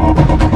Oh,